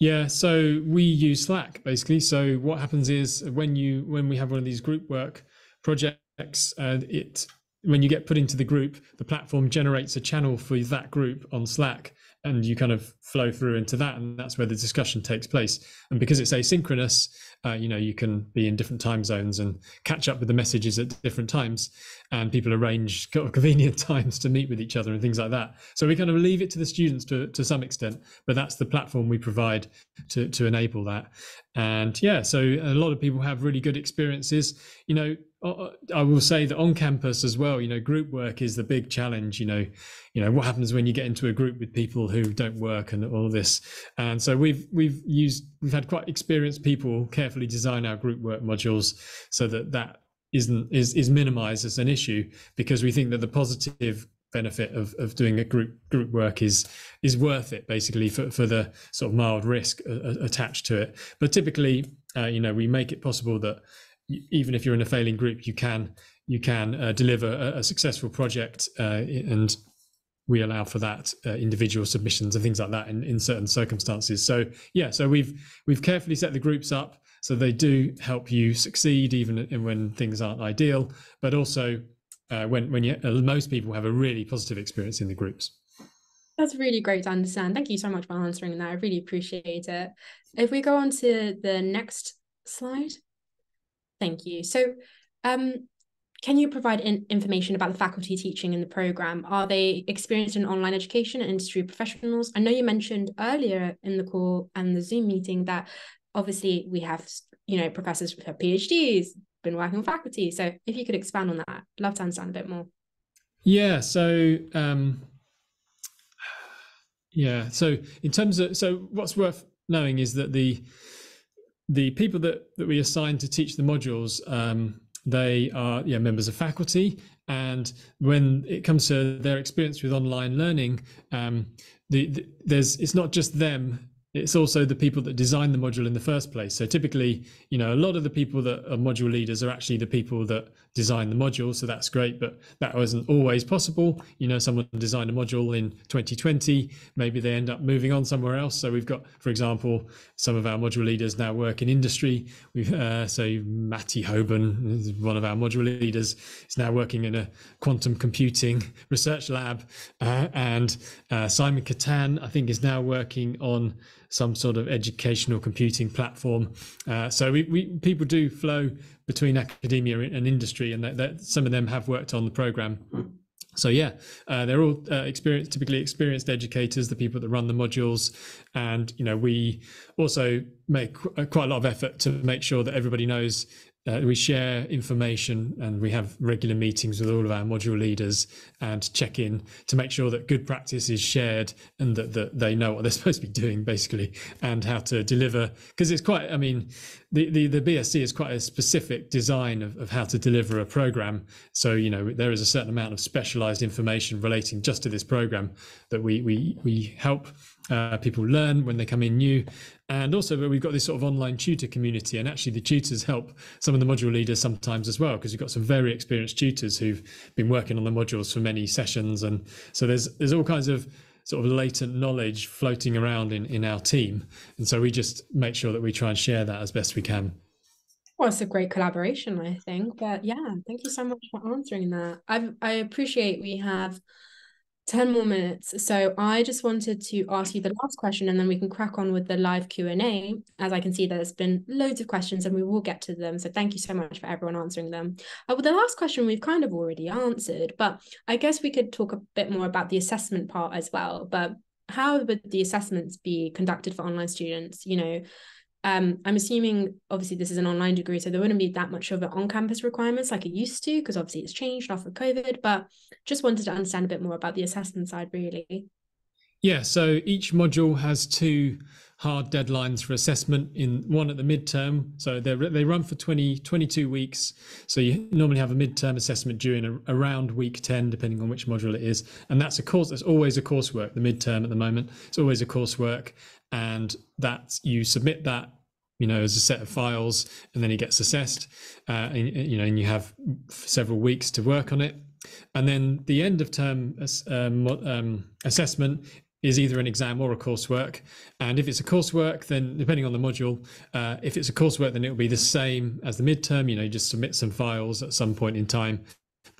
S4: Yeah, so we use Slack basically. So what happens is when you when we have one of these group work projects, uh, it when you get put into the group, the platform generates a channel for that group on Slack, and you kind of flow through into that, and that's where the discussion takes place. And because it's asynchronous, uh, you know you can be in different time zones and catch up with the messages at different times and people arrange convenient times to meet with each other and things like that. So we kind of leave it to the students to, to some extent but that's the platform we provide to, to enable that. And yeah so a lot of people have really good experiences. You know I will say that on campus as well, you know, group work is the big challenge. You know, you know what happens when you get into a group with people who don't work and all this. And so we've we've used we've had quite experienced people carefully design our group work modules so that that isn't is is minimized as an issue because we think that the positive benefit of, of doing a group group work is is worth it basically for, for the sort of mild risk uh, attached to it. But typically, uh, you know, we make it possible that even if you're in a failing group, you can you can uh, deliver a, a, successful project, uh, and we allow for that uh, individual submissions and things like that in, in certain circumstances. So yeah, so we've we've carefully set the groups up so they do help you succeed even when things aren't ideal, but also uh, when when you, uh, most people have a really positive experience in the groups.
S1: That's really great to understand. Thank you so much for answering that. I really appreciate it. If we go on to the next slide. Thank you. So, um, can you provide in- information about the faculty teaching in the program? Are they experienced in online education and industry professionals? I know you mentioned earlier in the call and the Zoom meeting that obviously we have, you know, professors with PhDs, been working with faculty. So if you could expand on that, love to understand a bit more.
S4: Yeah. So, um, yeah. So in terms of, so what's worth knowing is that the the people that, that we assign to teach the modules, um, they are yeah, members of faculty. And when it comes to their experience with online learning, um, the, the, there's it's not just them it's also the people that design the module in the first place. So typically, you know, a lot of the people that are module leaders are actually the people that design the module. So that's great, but that wasn't always possible. You know, someone designed a module in 2020, maybe they end up moving on somewhere else. So we've got, for example, some of our module leaders now work in industry. We've uh, so Matty Hoban, one of our module leaders, is now working in a quantum computing research lab, uh, and uh, Simon Katan, I think, is now working on some sort of educational computing platform. Uh, so we, we, people do flow between academia and industry, and that, that some of them have worked on the program. So yeah, uh, they're all uh, experienced, typically experienced educators, the people that run the modules, and you know we also make quite a lot of effort to make sure that everybody knows uh, we share information and we have regular meetings with all of our module leaders and check in to make sure that good practice is shared and that, that they know what they're supposed to be doing basically and how to deliver. Because it's quite i mean the, the the bsc is quite a specific design of, of how to deliver a program. So you know there is a certain amount of specialized information relating just to this program that we we we help uh, people learn when they come in new and also we've got this sort of online tutor community and actually the tutors help some of the module leaders sometimes as well because we've got some very experienced tutors who've been working on the modules for many sessions and so there's there's all kinds of sort of latent knowledge floating around in in our team and so we just make sure that we try and share that as best we can
S1: well, it's a great collaboration, I think. But yeah, thank you so much for answering that. I I appreciate we have 10 more minutes. So I just wanted to ask you the last question and then we can crack on with the live Q&A. As I can see, there's been loads of questions and we will get to them. So thank you so much for everyone answering them. Uh, well, the last question we've kind of already answered, but I guess we could talk a bit more about the assessment part as well. But how would the assessments be conducted for online students? You know, um, I'm assuming obviously this is an online degree, so there wouldn't be that much of it on-campus requirements like it used to, because obviously it's changed after COVID. But just wanted to understand a bit more about the assessment side, really.
S4: Yeah, so each module has two hard deadlines for assessment in one at the midterm. So they they run for 20, 22 weeks. So you normally have a midterm assessment during a, around week 10, depending on which module it is. And that's a course, that's always a coursework, the midterm at the moment. It's always a coursework and that you submit that you know as a set of files and then it gets assessed uh, and, you know and you have several weeks to work on it. And then the end of term um, um, assessment is either an exam or a coursework. And if it's a coursework then depending on the module uh, if it's a coursework then it will be the same as the midterm. You know you just submit some files at some point in time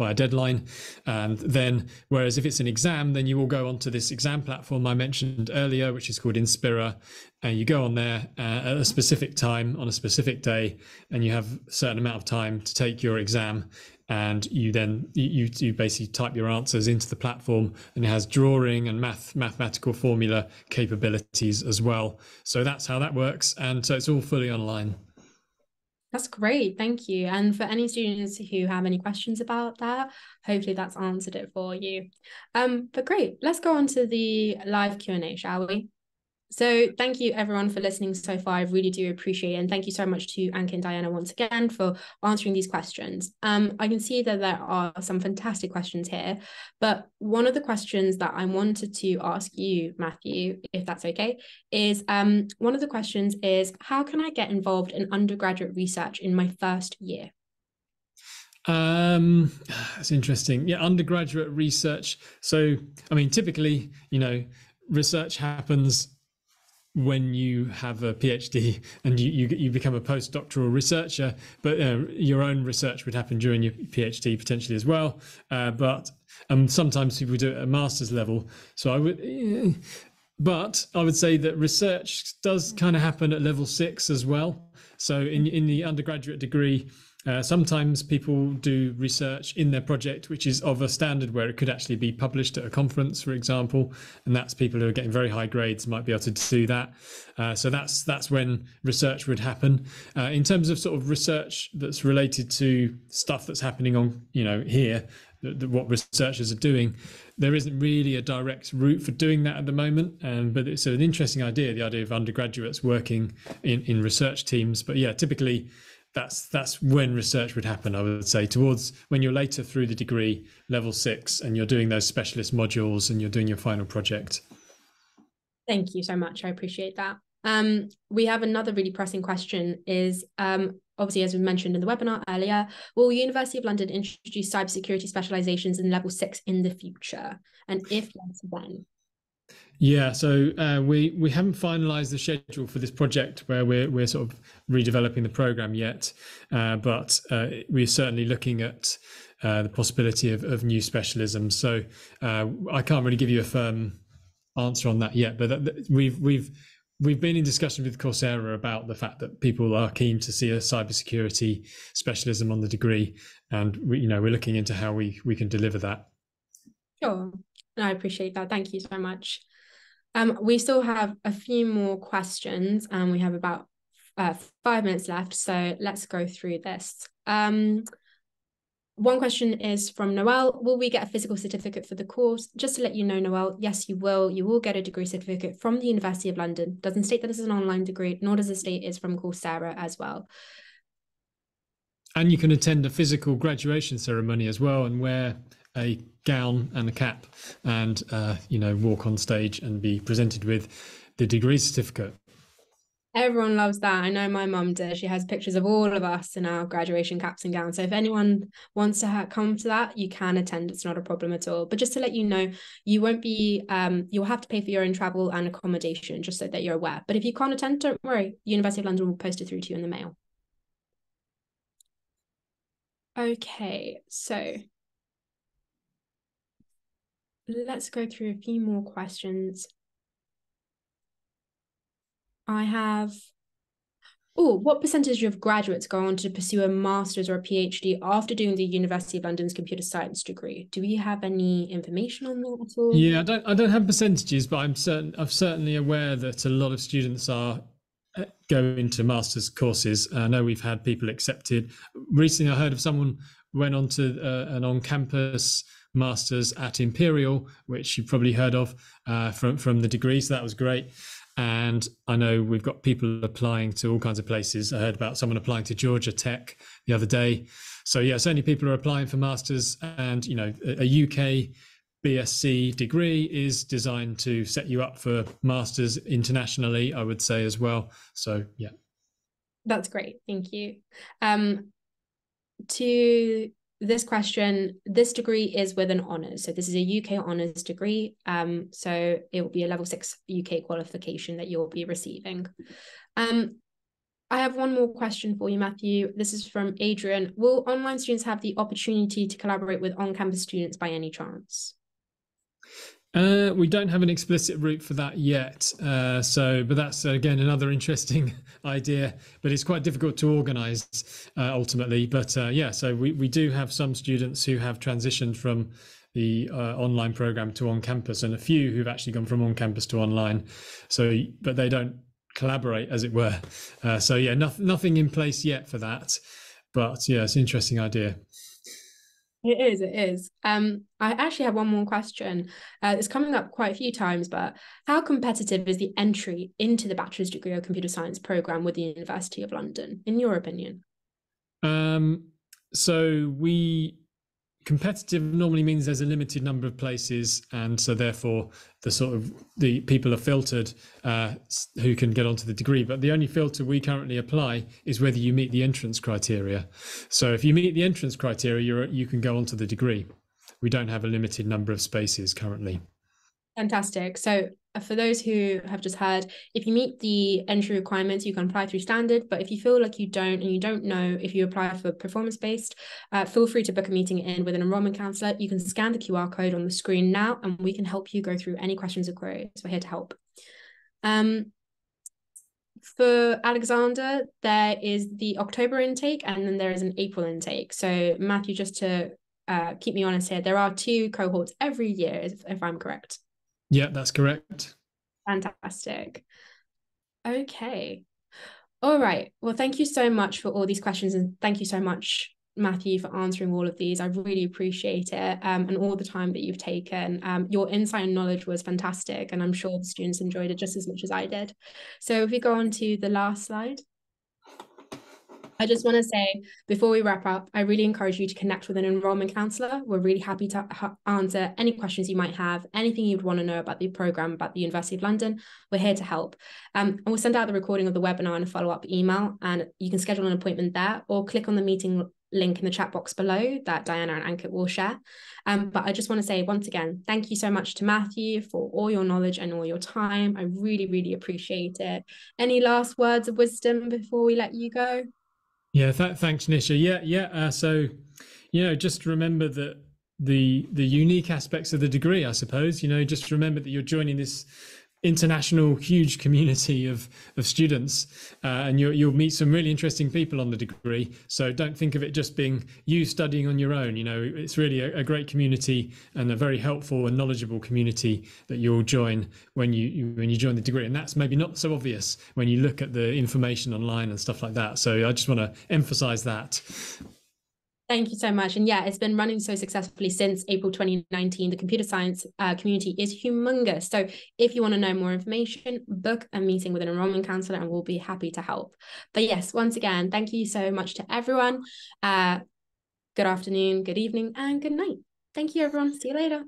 S4: by a deadline. And then, whereas if it's an exam, then you will go onto this exam platform I mentioned earlier, which is called Inspera, and you go on there uh, at a specific time on a specific day, and you have a certain amount of time to take your exam and you then you, you basically type your answers into the platform and it has drawing and math mathematical formula capabilities as well so that's how that works and so it's all fully online
S1: that's great thank you. And for any students who have any questions about that hopefully that's answered it for you. Um but great let's go on to the live q&a shall we so thank you everyone for listening so far. I really do appreciate it. And thank you so much to Ankit and Diana once again for answering these questions. Um, I can see that there are some fantastic questions here, but one of the questions that I wanted to ask you, Matthew, if that's okay, is um, one of the questions is how can I get involved in undergraduate research in my first year?
S4: Um, that's interesting. Yeah, undergraduate research. So, I mean, typically, you know, research happens when you have a PhD and you, you, you become a postdoctoral researcher, but uh, your own research would happen during your PhD potentially as well. Uh, but um, sometimes people do it at master's level. So I would, eh, but I would say that research does kind of happen at level six as well. So in in the undergraduate degree, uh, sometimes people do research in their project, which is of a standard where it could actually be published at a conference, for example, and that's people who are getting very high grades might be able to do that. Uh, so that's that's when research would happen. Uh, in terms of sort of research that's related to stuff that's happening on, you know, here, what researchers are doing, there isn't really a direct route for doing that at the moment. And but it's an interesting idea, the idea of undergraduates working in in research teams. But yeah, typically that's that's when research would happen i would say towards when you're later through the degree level six and you're doing those specialist modules and you're doing your final project.
S1: Thank you so much i appreciate that. Um, we have another really pressing question is um, obviously as we mentioned in the webinar earlier will university of london introduce cybersecurity specializations in level six in the future? And if yes when
S4: yeah, so uh, we we haven't finalised the schedule for this project where we're we're sort of redeveloping the program yet, uh, but uh, we're certainly looking at uh, the possibility of, of new specialisms. So uh, I can't really give you a firm answer on that yet, but that, we've we've we've been in discussion with Coursera about the fact that people are keen to see a cybersecurity specialism on the degree, and we, you know we're looking into how we we can deliver that.
S1: Sure, I appreciate that. Thank you so much. Um, we still have a few more questions and we have about uh, five minutes left. So let's go through this. Um, one question is from Noel. Will we get a physical certificate for the course? Just to let you know, Noel, yes, you will. You will get a degree certificate from the University of London. Doesn't state that this is an online degree, nor does it state it's from Coursera as well.
S4: And you can attend a physical graduation ceremony as well and wear a gown and a cap and uh, you know walk on stage and be presented with the degree certificate.
S1: Everyone loves that. I know my mum does. She has pictures of all of us in our graduation caps and gowns. So if anyone wants to come to that you can attend. It's not a problem at all. But just to let you know you won't be um you'll have to pay for your own travel and accommodation just so that you're aware. But if you can't attend don't worry. University of london will post it through to you in the mail. Okay. So let's go through a few more questions. I have, oh, what percentage of graduates go on to pursue a master's or a PhD after doing the University of London's computer science degree? Do we have any information on that at all?
S4: Yeah, I don't, I don't have percentages, but I'm certain, I'm certainly aware that a lot of students are uh, go into master's courses. I know we've had people accepted. Recently, I heard of someone went on to uh, an on-campus masters at Imperial, which you probably heard of uh, from from the degree. So that was great. And I know we've got people applying to all kinds of places. I heard about someone applying to Georgia Tech the other day. So yeah, certainly people are applying for masters, and you know, a UK BSc degree is designed to set you up for masters internationally. I would say as well. So yeah,
S1: that's great. Thank you. Um, to this question, this degree is with an honours. So this is a UK honours degree. Um, so it will be a level six UK qualification that you'll be receiving. Um, I have one more question for you, Matthew. This is from Adrian. Will online students have the opportunity to collaborate with on-campus students by any chance?
S4: Uh, we don't have an explicit route for that yet. Uh, so, but that's uh, again another interesting idea. But it's quite difficult to organise uh, ultimately. But uh, yeah, so we we do have some students who have transitioned from the uh, online program to on campus, and a few who've actually gone from on campus to online. So, but they don't collaborate, as it were. so yeah, no, nothing in place yet for that. But yeah, it's an interesting idea.
S1: It is, it is. Um, I actually have one more question. Uh, it's coming up quite a few times, but how competitive is the entry into the bachelor's degree of computer science program with the University of London, in your opinion?
S4: Um, so we competitive normally means there's a limited number of places and so therefore the sort of the people are filtered uh, who can get onto the degree. But the only filter we currently apply is whether you meet the entrance criteria. So if you meet the entrance criteria you're you can go onto the degree. We don't have a limited number of spaces currently.
S1: Fantastic. So for those who have just heard, if you meet the entry requirements, you can apply through standard. But if you feel like you don't and you don't know if you apply for performance based, uh, feel free to book a meeting in with an enrollment counselor. You can scan the QR code on the screen now, and we can help you go through any questions or queries. We're here to help. Um, for Alexander, there is the October intake and then there is an April intake. So, Matthew, just to uh, keep me honest here, there are two cohorts every year, if, if I'm correct.
S4: Yeah, that's correct.
S1: Fantastic. Okay. All right. Well, thank you so much for all these questions. And thank you so much, Matthew, for answering all of these. I really appreciate it um, and all the time that you've taken. Um, your insight and knowledge was fantastic. And I'm sure the students enjoyed it just as much as I did. So if we go on to the last slide. I just want to say before we wrap up, I really encourage you to connect with an enrollment counselor. We're really happy to ha- answer any questions you might have, anything you'd want to know about the program, about the University of London. We're here to help. Um, and we'll send out the recording of the webinar and a follow up email, and you can schedule an appointment there or click on the meeting link in the chat box below that Diana and Ankit will share. Um, but I just want to say once again, thank you so much to Matthew for all your knowledge and all your time. I really, really appreciate it. Any last words of wisdom before we let you go?
S4: Yeah, th- thanks, Nisha. Yeah, yeah. Uh, so, you know, just remember that the the unique aspects of the degree, I suppose. You know, just remember that you're joining this international huge community of of students uh, and you, you'll meet some really interesting people on the degree. So don't think of it just being you studying on your own you know it's really a, a great community and a very helpful and knowledgeable community that you'll join when you, you when you join the degree. And that's maybe not so obvious when you look at the information online and stuff like that. So i just want to emphasize that
S1: Thank you so much. And yeah, it's been running so successfully since April 2019. The computer science uh, community is humongous. So if you want to know more information, book a meeting with an enrollment counselor and we'll be happy to help. But yes, once again, thank you so much to everyone. Uh, good afternoon, good evening, and good night. Thank you, everyone. See you later.